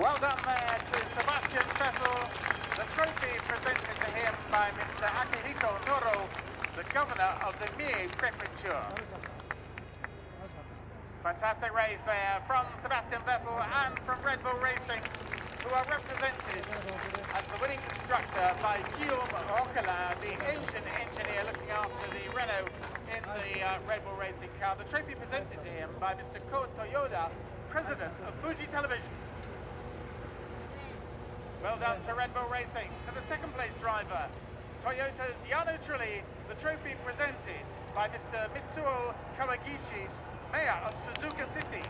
Well done there to Sebastian Vettel. The trophy presented to him by Mr. Akihiko Noro, the governor of the Mie Prefecture. Fantastic race there from Sebastian Vettel and from Red Bull Racing, who are represented as the winning constructor by Guillaume Rocquelin, the Asian engineer looking after the Renault in the uh, Red Bull Racing car. The trophy presented to him by Mr. Ko Toyoda, president of Fuji Television. Well done to Red Bull Racing. To the second place driver, Toyota's Jarno Trulli, the trophy presented by Mr. Mitsuo Kawagishi, Mayor of Suzuka City.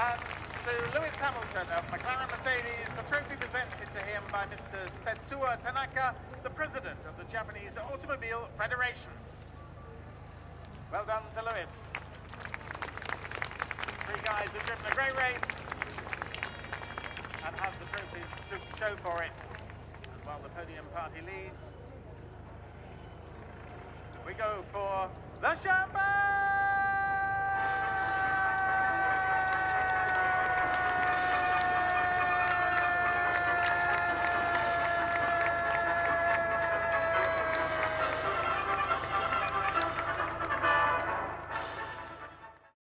And to Lewis Hamilton of McLaren Mercedes, the trophy presented to him by Mr. Tetsuo Tanaka, the president of the Japanese Automobile Federation. Well done to Lewis. Guys have driven a great race and have the trophies to show for it. And while the podium party leads, we go for the champagne!